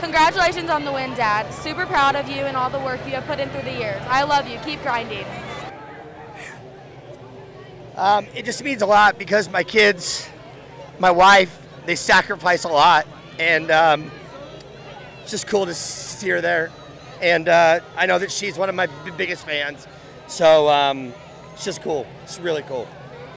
Congratulations on the win, Dad. Super proud of you and all the work you have put in through the years. I love you. Keep grinding. Um, it just means a lot because my kids, my wife, they sacrifice a lot, and um, it's just cool to see her there. And uh, I know that she's one of my biggest fans, so um, it's just cool. It's really cool.